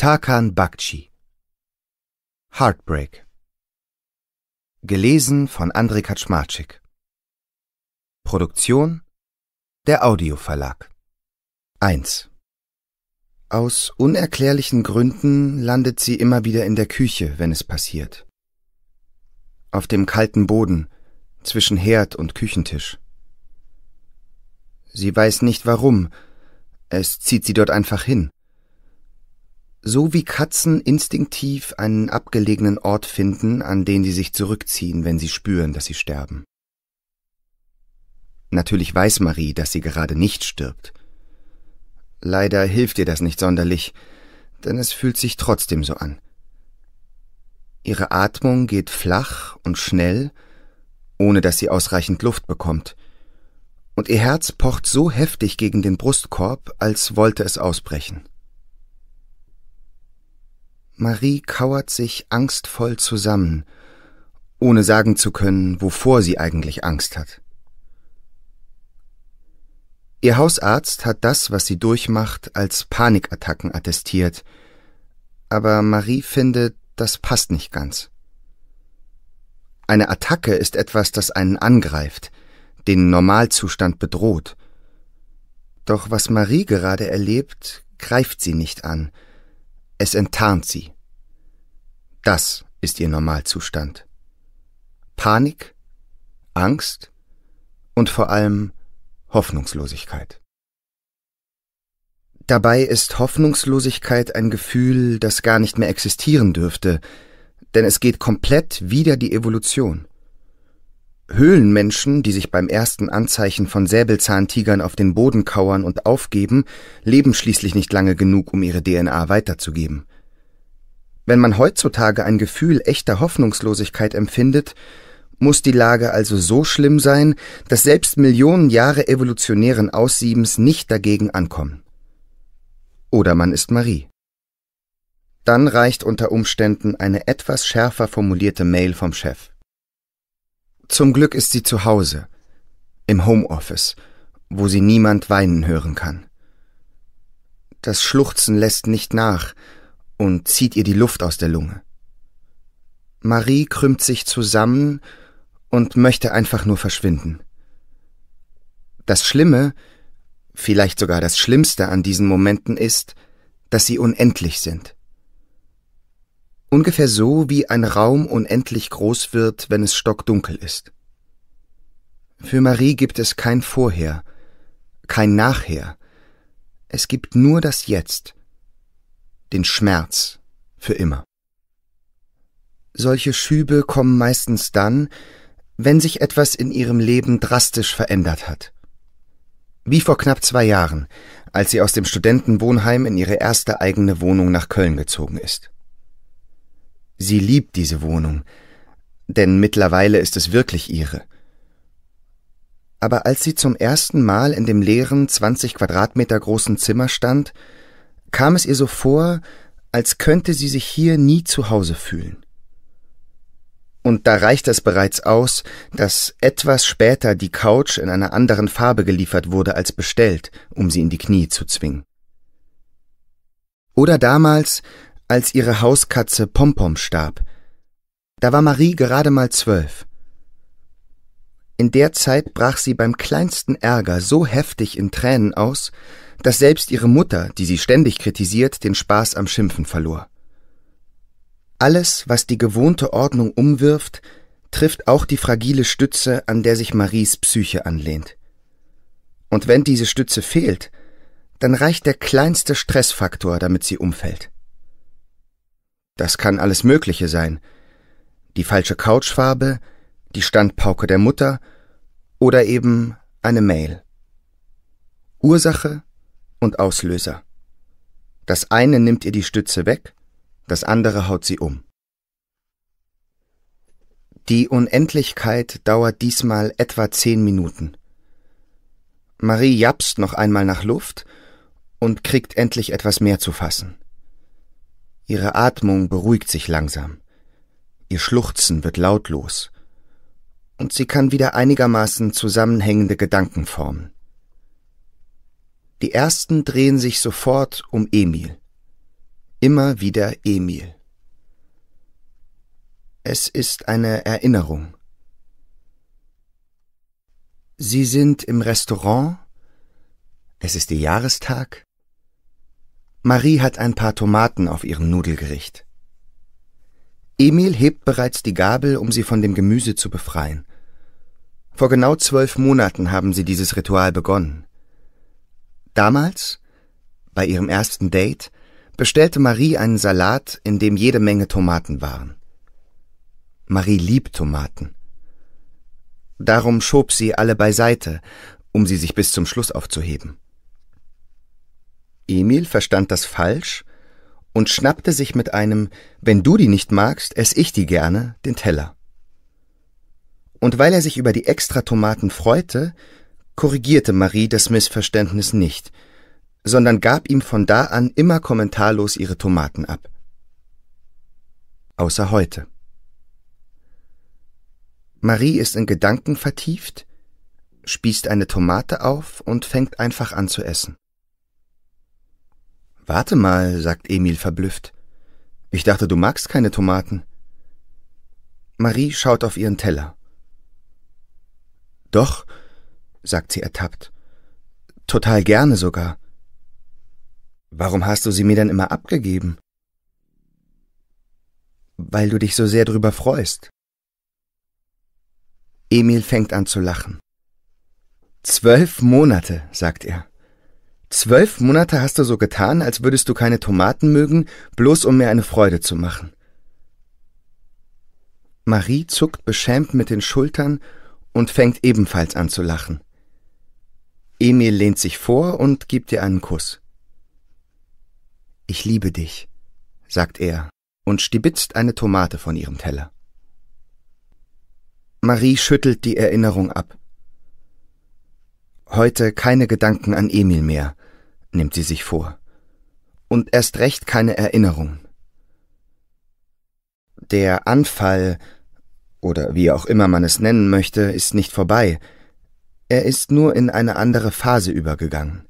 Tarkan Bakci. Heartbreak. Gelesen von André Kaczmarczyk. Produktion Der Audioverlag. 1 Aus unerklärlichen Gründen landet sie immer wieder in der Küche, wenn es passiert. Auf dem kalten Boden zwischen Herd und Küchentisch. Sie weiß nicht warum, es zieht sie dort einfach hin so wie Katzen instinktiv einen abgelegenen Ort finden, an den sie sich zurückziehen, wenn sie spüren, dass sie sterben. Natürlich weiß Marie, dass sie gerade nicht stirbt. Leider hilft ihr das nicht sonderlich, denn es fühlt sich trotzdem so an. Ihre Atmung geht flach und schnell, ohne dass sie ausreichend Luft bekommt, und ihr Herz pocht so heftig gegen den Brustkorb, als wollte es ausbrechen. Marie kauert sich angstvoll zusammen, ohne sagen zu können, wovor sie eigentlich Angst hat. Ihr Hausarzt hat das, was sie durchmacht, als Panikattacken attestiert, aber Marie findet, das passt nicht ganz. Eine Attacke ist etwas, das einen angreift, den Normalzustand bedroht. Doch was Marie gerade erlebt, greift sie nicht an, es enttarnt sie. Das ist ihr Normalzustand. Panik, Angst und vor allem Hoffnungslosigkeit. Dabei ist Hoffnungslosigkeit ein Gefühl, das gar nicht mehr existieren dürfte, denn es geht komplett wider die Evolution. Höhlenmenschen, die sich beim ersten Anzeichen von Säbelzahntigern auf den Boden kauern und aufgeben, leben schließlich nicht lange genug, um ihre DNA weiterzugeben. Wenn man heutzutage ein Gefühl echter Hoffnungslosigkeit empfindet, muss die Lage also so schlimm sein, dass selbst Millionen Jahre evolutionären Aussiebens nicht dagegen ankommen. Oder man ist Marie. Dann reicht unter Umständen eine etwas schärfer formulierte Mail vom Chef. Zum Glück ist sie zu Hause, im Homeoffice, wo sie niemand weinen hören kann. Das Schluchzen lässt nicht nach, und zieht ihr die Luft aus der Lunge. Marie krümmt sich zusammen und möchte einfach nur verschwinden. Das Schlimme, vielleicht sogar das Schlimmste an diesen Momenten ist, dass sie unendlich sind. Ungefähr so, wie ein Raum unendlich groß wird, wenn es stockdunkel ist. Für Marie gibt es kein Vorher, kein Nachher. Es gibt nur das Jetzt den Schmerz für immer. Solche Schübe kommen meistens dann, wenn sich etwas in ihrem Leben drastisch verändert hat. Wie vor knapp zwei Jahren, als sie aus dem Studentenwohnheim in ihre erste eigene Wohnung nach Köln gezogen ist. Sie liebt diese Wohnung, denn mittlerweile ist es wirklich ihre. Aber als sie zum ersten Mal in dem leeren, 20 Quadratmeter großen Zimmer stand, kam es ihr so vor, als könnte sie sich hier nie zu Hause fühlen. Und da reicht es bereits aus, dass etwas später die Couch in einer anderen Farbe geliefert wurde als bestellt, um sie in die Knie zu zwingen. Oder damals, als ihre Hauskatze Pompom starb. Da war Marie gerade mal zwölf. In der Zeit brach sie beim kleinsten Ärger so heftig in Tränen aus, dass selbst ihre Mutter, die sie ständig kritisiert, den Spaß am Schimpfen verlor. Alles, was die gewohnte Ordnung umwirft, trifft auch die fragile Stütze, an der sich Maries Psyche anlehnt. Und wenn diese Stütze fehlt, dann reicht der kleinste Stressfaktor, damit sie umfällt. Das kann alles Mögliche sein. Die falsche Couchfarbe, die Standpauke der Mutter oder eben eine Mail. Ursache und Auslöser. Das eine nimmt ihr die Stütze weg, das andere haut sie um. Die Unendlichkeit dauert diesmal etwa zehn Minuten. Marie japst noch einmal nach Luft und kriegt endlich etwas mehr zu fassen. Ihre Atmung beruhigt sich langsam. Ihr Schluchzen wird lautlos. Und sie kann wieder einigermaßen zusammenhängende Gedanken formen. Die ersten drehen sich sofort um Emil. immer wieder Emil. Es ist eine Erinnerung. Sie sind im Restaurant. Es ist der Jahrestag. Marie hat ein paar Tomaten auf ihrem Nudelgericht. Emil hebt bereits die Gabel, um sie von dem Gemüse zu befreien. Vor genau zwölf Monaten haben sie dieses Ritual begonnen. Damals, bei ihrem ersten Date, bestellte Marie einen Salat, in dem jede Menge Tomaten waren. Marie liebt Tomaten. Darum schob sie alle beiseite, um sie sich bis zum Schluss aufzuheben. Emil verstand das falsch und schnappte sich mit einem Wenn du die nicht magst, ess ich die gerne, den Teller. Und weil er sich über die Extratomaten freute, korrigierte Marie das Missverständnis nicht, sondern gab ihm von da an immer kommentarlos ihre Tomaten ab. Außer heute. Marie ist in Gedanken vertieft, spießt eine Tomate auf und fängt einfach an zu essen. Warte mal, sagt Emil verblüfft. Ich dachte, du magst keine Tomaten. Marie schaut auf ihren Teller. Doch, sagt sie ertappt. Total gerne sogar. Warum hast du sie mir dann immer abgegeben? Weil du dich so sehr drüber freust. Emil fängt an zu lachen. Zwölf Monate, sagt er. Zwölf Monate hast du so getan, als würdest du keine Tomaten mögen, bloß um mir eine Freude zu machen. Marie zuckt beschämt mit den Schultern und fängt ebenfalls an zu lachen. Emil lehnt sich vor und gibt ihr einen Kuss. Ich liebe dich, sagt er und stibitzt eine Tomate von ihrem Teller. Marie schüttelt die Erinnerung ab. Heute keine Gedanken an Emil mehr, nimmt sie sich vor. Und erst recht keine Erinnerungen. Der Anfall, oder wie auch immer man es nennen möchte, ist nicht vorbei. Er ist nur in eine andere Phase übergegangen.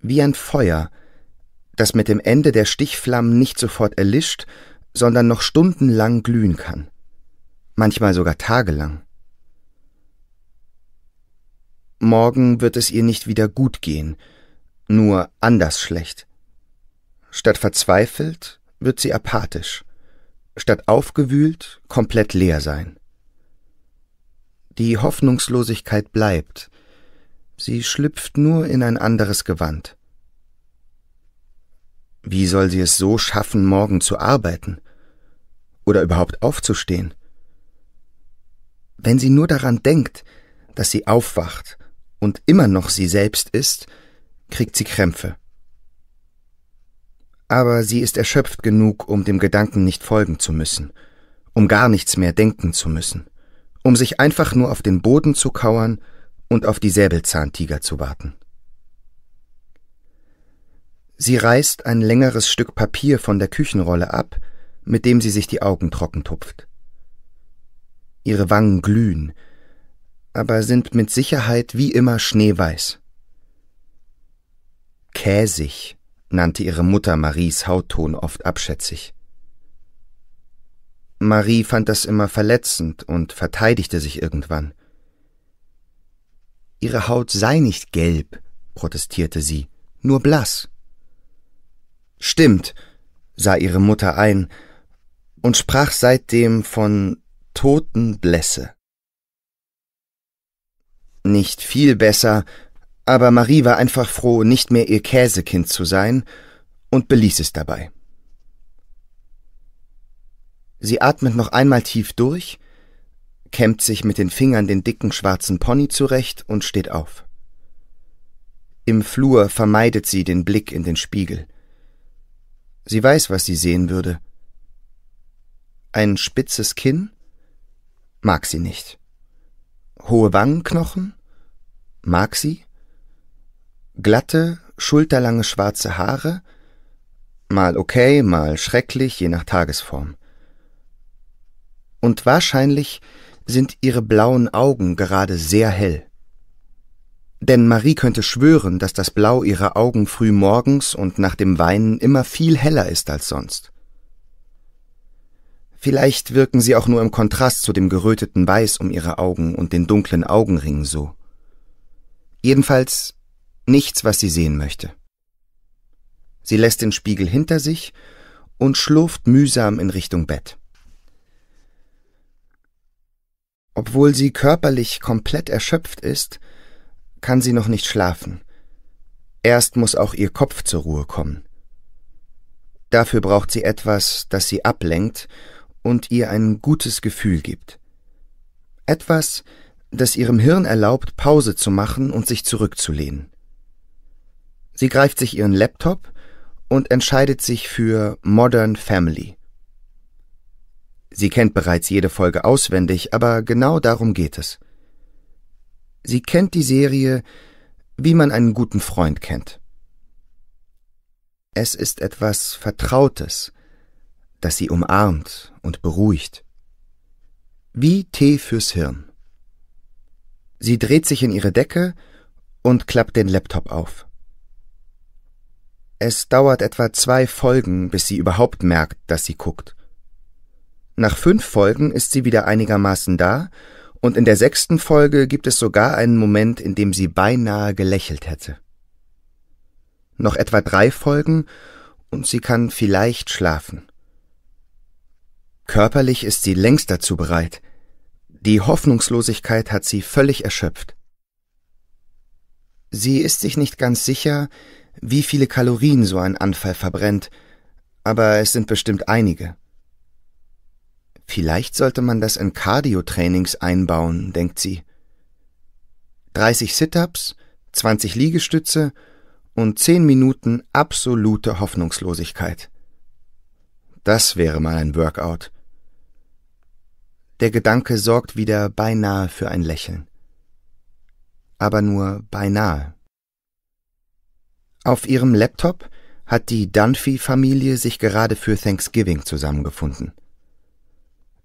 Wie ein Feuer, das mit dem Ende der Stichflammen nicht sofort erlischt, sondern noch stundenlang glühen kann. Manchmal sogar tagelang. Morgen wird es ihr nicht wieder gut gehen, nur anders schlecht. Statt verzweifelt wird sie apathisch, statt aufgewühlt komplett leer sein. Die Hoffnungslosigkeit bleibt, sie schlüpft nur in ein anderes Gewand. Wie soll sie es so schaffen, morgen zu arbeiten? Oder überhaupt aufzustehen? Wenn sie nur daran denkt, dass sie aufwacht und immer noch sie selbst ist, kriegt sie Krämpfe. Aber sie ist erschöpft genug, um dem Gedanken nicht folgen zu müssen, um gar nichts mehr denken zu müssen, um sich einfach nur auf den Boden zu kauern und auf die Säbelzahntiger zu warten. Sie reißt ein längeres Stück Papier von der Küchenrolle ab, mit dem sie sich die Augen trocken tupft. Ihre Wangen glühen, aber sind mit Sicherheit wie immer schneeweiß. Käsig nannte ihre Mutter Maries Hautton oft abschätzig. Marie fand das immer verletzend und verteidigte sich irgendwann. Ihre Haut sei nicht gelb, protestierte sie, nur blass. Stimmt, sah ihre Mutter ein und sprach seitdem von toten Blässe. Nicht viel besser, aber Marie war einfach froh, nicht mehr ihr Käsekind zu sein und beließ es dabei. Sie atmet noch einmal tief durch, kämmt sich mit den Fingern den dicken schwarzen Pony zurecht und steht auf. Im Flur vermeidet sie den Blick in den Spiegel. Sie weiß, was sie sehen würde. Ein spitzes Kinn? Mag sie nicht. Hohe Wangenknochen? Mag sie? Glatte, schulterlange schwarze Haare? Mal okay, mal schrecklich, je nach Tagesform. Und wahrscheinlich sind ihre blauen Augen gerade sehr hell. Denn Marie könnte schwören, dass das Blau ihrer Augen früh morgens und nach dem Weinen immer viel heller ist als sonst. Vielleicht wirken sie auch nur im Kontrast zu dem geröteten Weiß um ihre Augen und den dunklen Augenringen so. Jedenfalls nichts, was sie sehen möchte. Sie lässt den Spiegel hinter sich und schlurft mühsam in Richtung Bett. Obwohl sie körperlich komplett erschöpft ist, kann sie noch nicht schlafen. Erst muss auch ihr Kopf zur Ruhe kommen. Dafür braucht sie etwas, das sie ablenkt und ihr ein gutes Gefühl gibt. Etwas, das ihrem Hirn erlaubt, Pause zu machen und sich zurückzulehnen. Sie greift sich ihren Laptop und entscheidet sich für Modern Family. Sie kennt bereits jede Folge auswendig, aber genau darum geht es. Sie kennt die Serie, wie man einen guten Freund kennt. Es ist etwas Vertrautes, das sie umarmt und beruhigt. Wie Tee fürs Hirn. Sie dreht sich in ihre Decke und klappt den Laptop auf. Es dauert etwa zwei Folgen, bis sie überhaupt merkt, dass sie guckt. Nach fünf Folgen ist sie wieder einigermaßen da, und in der sechsten Folge gibt es sogar einen Moment, in dem sie beinahe gelächelt hätte. Noch etwa drei Folgen, und sie kann vielleicht schlafen. Körperlich ist sie längst dazu bereit. Die Hoffnungslosigkeit hat sie völlig erschöpft. Sie ist sich nicht ganz sicher, wie viele Kalorien so ein Anfall verbrennt, aber es sind bestimmt einige. Vielleicht sollte man das in Cardio-Trainings einbauen, denkt sie. 30 Sit-ups, 20 Liegestütze und 10 Minuten absolute Hoffnungslosigkeit. Das wäre mal ein Workout. Der Gedanke sorgt wieder beinahe für ein Lächeln. Aber nur beinahe. Auf ihrem Laptop hat die Dunphy-Familie sich gerade für Thanksgiving zusammengefunden.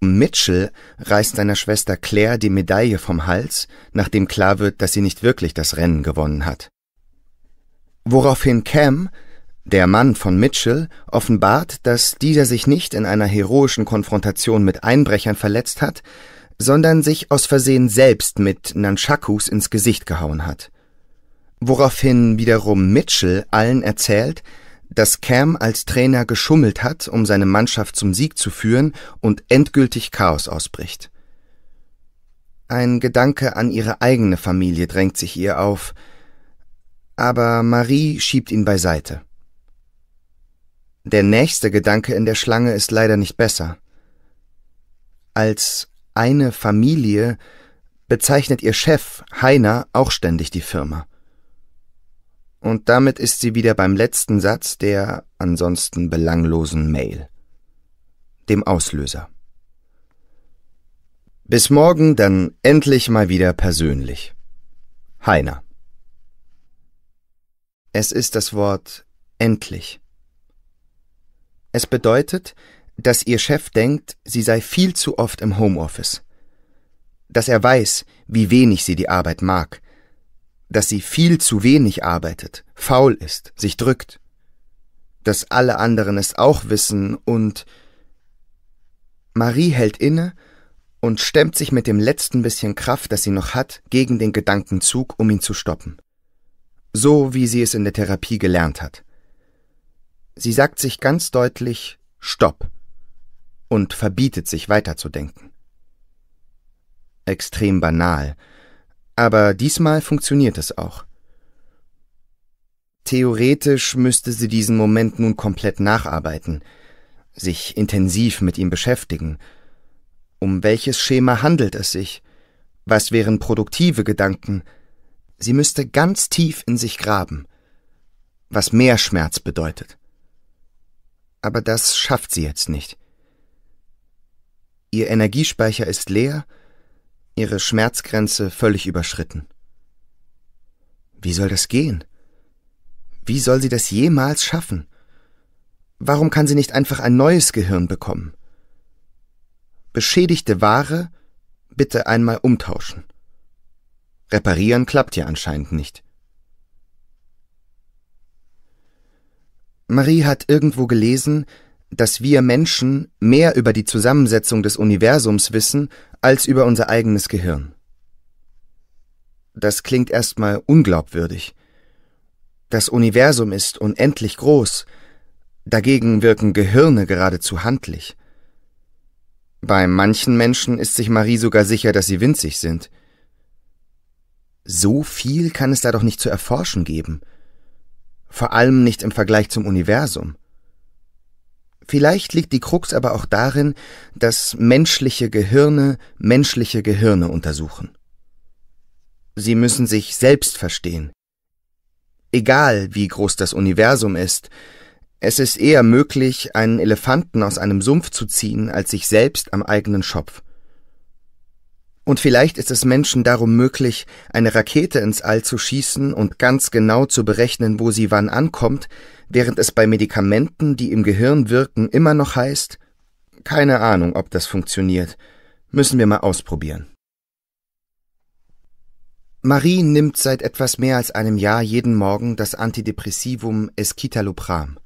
Mitchell reißt seiner Schwester Claire die Medaille vom Hals, nachdem klar wird, dass sie nicht wirklich das Rennen gewonnen hat. Woraufhin Cam der Mann von Mitchell offenbart, dass dieser sich nicht in einer heroischen Konfrontation mit Einbrechern verletzt hat, sondern sich aus Versehen selbst mit Nunchakus ins Gesicht gehauen hat. Woraufhin wiederum Mitchell allen erzählt, dass Cam als Trainer geschummelt hat, um seine Mannschaft zum Sieg zu führen und endgültig Chaos ausbricht. Ein Gedanke an ihre eigene Familie drängt sich ihr auf, aber Marie schiebt ihn beiseite. Der nächste Gedanke in der Schlange ist leider nicht besser. Als eine Familie bezeichnet ihr Chef Heiner auch ständig die Firma. Und damit ist sie wieder beim letzten Satz der ansonsten belanglosen Mail. Dem Auslöser. Bis morgen dann endlich mal wieder persönlich. Heiner. Es ist das Wort endlich. Es bedeutet, dass ihr Chef denkt, sie sei viel zu oft im Homeoffice. Dass er weiß, wie wenig sie die Arbeit mag. Dass sie viel zu wenig arbeitet, faul ist, sich drückt. Dass alle anderen es auch wissen und Marie hält inne und stemmt sich mit dem letzten bisschen Kraft, das sie noch hat, gegen den Gedankenzug, um ihn zu stoppen. So wie sie es in der Therapie gelernt hat. Sie sagt sich ganz deutlich Stopp und verbietet sich weiterzudenken. Extrem banal, aber diesmal funktioniert es auch. Theoretisch müsste sie diesen Moment nun komplett nacharbeiten, sich intensiv mit ihm beschäftigen. Um welches Schema handelt es sich? Was wären produktive Gedanken? Sie müsste ganz tief in sich graben, was mehr Schmerz bedeutet aber das schafft sie jetzt nicht. Ihr Energiespeicher ist leer, ihre Schmerzgrenze völlig überschritten. Wie soll das gehen? Wie soll sie das jemals schaffen? Warum kann sie nicht einfach ein neues Gehirn bekommen? Beschädigte Ware bitte einmal umtauschen. Reparieren klappt ja anscheinend nicht. Marie hat irgendwo gelesen, dass wir Menschen mehr über die Zusammensetzung des Universums wissen als über unser eigenes Gehirn. Das klingt erstmal unglaubwürdig. Das Universum ist unendlich groß, dagegen wirken Gehirne geradezu handlich. Bei manchen Menschen ist sich Marie sogar sicher, dass sie winzig sind. So viel kann es da doch nicht zu erforschen geben. Vor allem nicht im Vergleich zum Universum. Vielleicht liegt die Krux aber auch darin, dass menschliche Gehirne menschliche Gehirne untersuchen. Sie müssen sich selbst verstehen. Egal wie groß das Universum ist, es ist eher möglich, einen Elefanten aus einem Sumpf zu ziehen, als sich selbst am eigenen Schopf. Und vielleicht ist es Menschen darum möglich, eine Rakete ins All zu schießen und ganz genau zu berechnen, wo sie wann ankommt, während es bei Medikamenten, die im Gehirn wirken, immer noch heißt, keine Ahnung, ob das funktioniert. Müssen wir mal ausprobieren. Marie nimmt seit etwas mehr als einem Jahr jeden Morgen das Antidepressivum Escitalopram.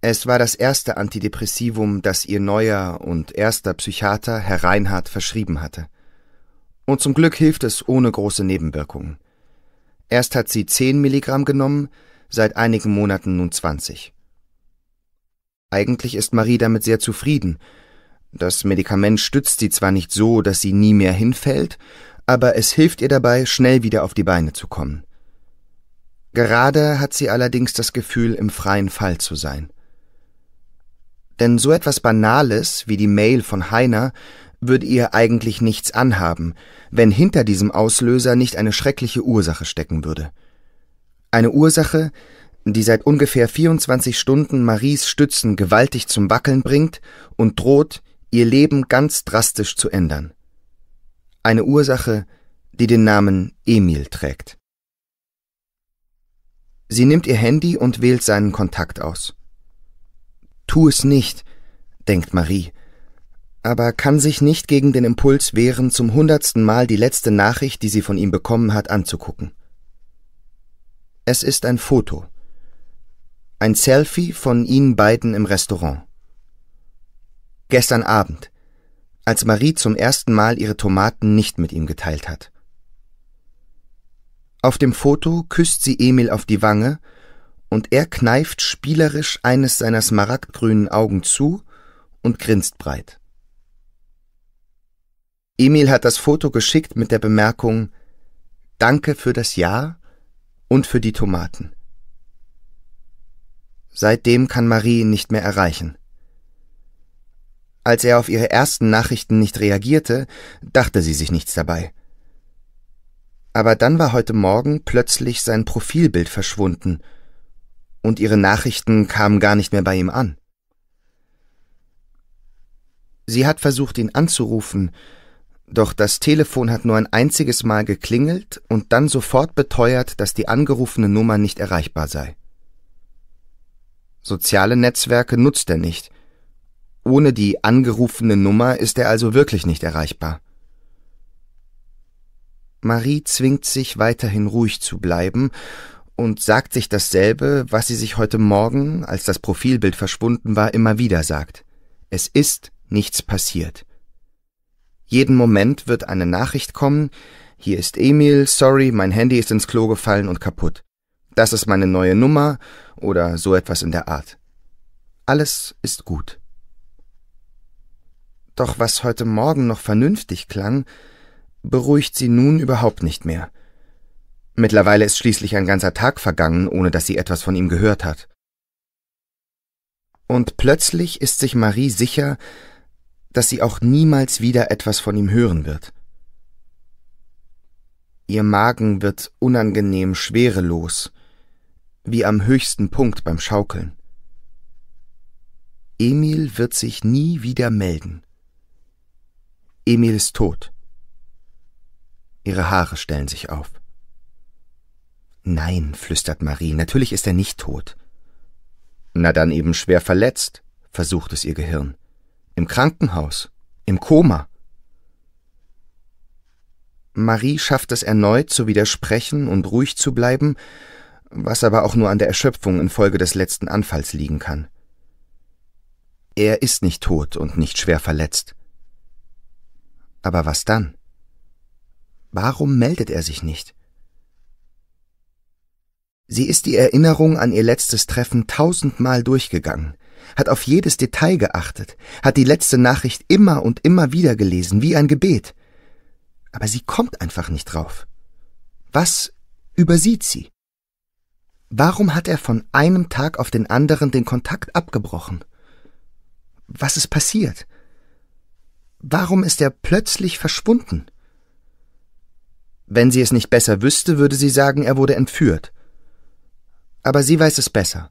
Es war das erste Antidepressivum, das ihr neuer und erster Psychiater, Herr Reinhardt, verschrieben hatte. Und zum Glück hilft es ohne große Nebenwirkungen. Erst hat sie 10 Milligramm genommen, seit einigen Monaten nun 20. Eigentlich ist Marie damit sehr zufrieden. Das Medikament stützt sie zwar nicht so, dass sie nie mehr hinfällt, aber es hilft ihr dabei, schnell wieder auf die Beine zu kommen. Gerade hat sie allerdings das Gefühl, im freien Fall zu sein. Denn so etwas Banales wie die Mail von Heiner würde ihr eigentlich nichts anhaben, wenn hinter diesem Auslöser nicht eine schreckliche Ursache stecken würde. Eine Ursache, die seit ungefähr 24 Stunden Maries Stützen gewaltig zum Wackeln bringt und droht, ihr Leben ganz drastisch zu ändern. Eine Ursache, die den Namen Emil trägt. Sie nimmt ihr Handy und wählt seinen Kontakt aus. Tu es nicht, denkt Marie, aber kann sich nicht gegen den Impuls wehren, zum hundertsten Mal die letzte Nachricht, die sie von ihm bekommen hat, anzugucken. Es ist ein Foto. Ein Selfie von ihnen beiden im Restaurant. Gestern Abend, als Marie zum ersten Mal ihre Tomaten nicht mit ihm geteilt hat. Auf dem Foto küsst sie Emil auf die Wange und er kneift spielerisch eines seiner smaragdgrünen Augen zu und grinst breit. Emil hat das Foto geschickt mit der Bemerkung Danke für das Ja und für die Tomaten. Seitdem kann Marie ihn nicht mehr erreichen. Als er auf ihre ersten Nachrichten nicht reagierte, dachte sie sich nichts dabei. Aber dann war heute Morgen plötzlich sein Profilbild verschwunden und ihre Nachrichten kamen gar nicht mehr bei ihm an. Sie hat versucht, ihn anzurufen, doch das Telefon hat nur ein einziges Mal geklingelt und dann sofort beteuert, dass die angerufene Nummer nicht erreichbar sei. Soziale Netzwerke nutzt er nicht. Ohne die angerufene Nummer ist er also wirklich nicht erreichbar. Marie zwingt sich weiterhin ruhig zu bleiben und sagt sich dasselbe, was sie sich heute Morgen, als das Profilbild verschwunden war, immer wieder sagt. Es ist nichts passiert. Jeden Moment wird eine Nachricht kommen, hier ist Emil, sorry, mein Handy ist ins Klo gefallen und kaputt. Das ist meine neue Nummer oder so etwas in der Art. Alles ist gut. Doch was heute Morgen noch vernünftig klang, beruhigt sie nun überhaupt nicht mehr. Mittlerweile ist schließlich ein ganzer Tag vergangen, ohne dass sie etwas von ihm gehört hat. Und plötzlich ist sich Marie sicher, dass sie auch niemals wieder etwas von ihm hören wird. Ihr Magen wird unangenehm schwerelos, wie am höchsten Punkt beim Schaukeln. Emil wird sich nie wieder melden. Emil ist tot. Ihre Haare stellen sich auf. Nein, flüstert Marie, natürlich ist er nicht tot. Na dann eben schwer verletzt, versucht es ihr Gehirn. Im Krankenhaus, im Koma. Marie schafft es erneut zu widersprechen und ruhig zu bleiben, was aber auch nur an der Erschöpfung infolge des letzten Anfalls liegen kann. Er ist nicht tot und nicht schwer verletzt. Aber was dann? Warum meldet er sich nicht? Sie ist die Erinnerung an ihr letztes Treffen tausendmal durchgegangen, hat auf jedes Detail geachtet, hat die letzte Nachricht immer und immer wieder gelesen, wie ein Gebet. Aber sie kommt einfach nicht drauf. Was übersieht sie? Warum hat er von einem Tag auf den anderen den Kontakt abgebrochen? Was ist passiert? Warum ist er plötzlich verschwunden? Wenn sie es nicht besser wüsste, würde sie sagen, er wurde entführt. Aber sie weiß es besser.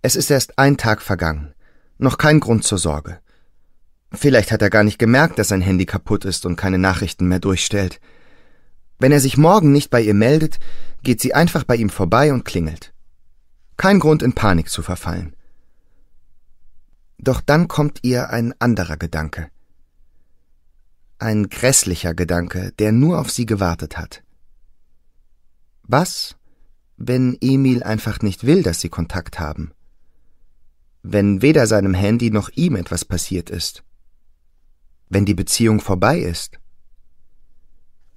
Es ist erst ein Tag vergangen. Noch kein Grund zur Sorge. Vielleicht hat er gar nicht gemerkt, dass sein Handy kaputt ist und keine Nachrichten mehr durchstellt. Wenn er sich morgen nicht bei ihr meldet, geht sie einfach bei ihm vorbei und klingelt. Kein Grund in Panik zu verfallen. Doch dann kommt ihr ein anderer Gedanke. Ein grässlicher Gedanke, der nur auf sie gewartet hat. Was, wenn Emil einfach nicht will, dass sie Kontakt haben? Wenn weder seinem Handy noch ihm etwas passiert ist? Wenn die Beziehung vorbei ist?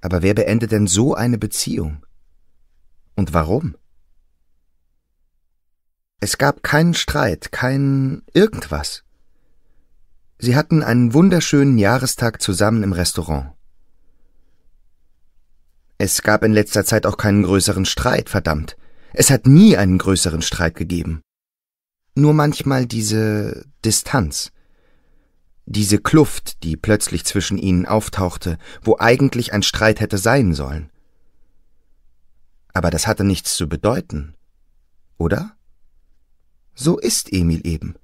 Aber wer beendet denn so eine Beziehung? Und warum? Es gab keinen Streit, kein irgendwas. Sie hatten einen wunderschönen Jahrestag zusammen im Restaurant. Es gab in letzter Zeit auch keinen größeren Streit, verdammt. Es hat nie einen größeren Streit gegeben. Nur manchmal diese Distanz. Diese Kluft, die plötzlich zwischen ihnen auftauchte, wo eigentlich ein Streit hätte sein sollen. Aber das hatte nichts zu bedeuten. Oder? So ist Emil eben.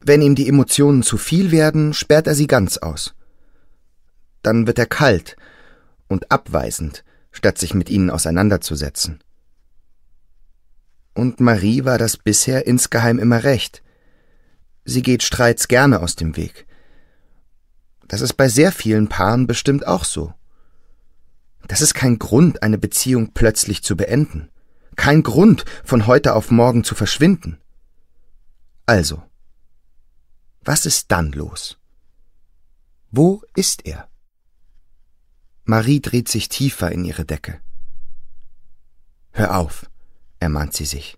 Wenn ihm die Emotionen zu viel werden, sperrt er sie ganz aus. Dann wird er kalt und abweisend, statt sich mit ihnen auseinanderzusetzen. Und Marie war das bisher insgeheim immer recht. Sie geht Streits gerne aus dem Weg. Das ist bei sehr vielen Paaren bestimmt auch so. Das ist kein Grund, eine Beziehung plötzlich zu beenden. Kein Grund, von heute auf morgen zu verschwinden. Also, was ist dann los? Wo ist er? Marie dreht sich tiefer in ihre Decke. Hör auf, ermahnt sie sich.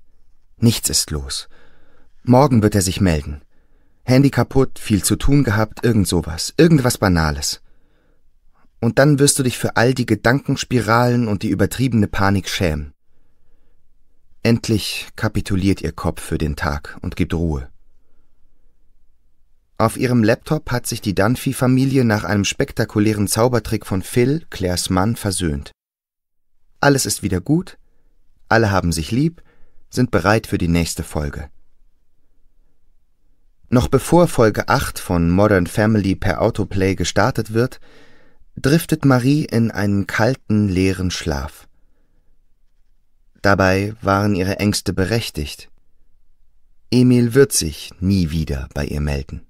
Nichts ist los. Morgen wird er sich melden. Handy kaputt, viel zu tun gehabt, irgend sowas, irgendwas Banales. Und dann wirst du dich für all die Gedankenspiralen und die übertriebene Panik schämen. Endlich kapituliert ihr Kopf für den Tag und gibt Ruhe. Auf ihrem Laptop hat sich die Dunphy-Familie nach einem spektakulären Zaubertrick von Phil, Claires Mann, versöhnt. Alles ist wieder gut, alle haben sich lieb, sind bereit für die nächste Folge. Noch bevor Folge 8 von Modern Family per Autoplay gestartet wird, driftet Marie in einen kalten, leeren Schlaf. Dabei waren ihre Ängste berechtigt. Emil wird sich nie wieder bei ihr melden.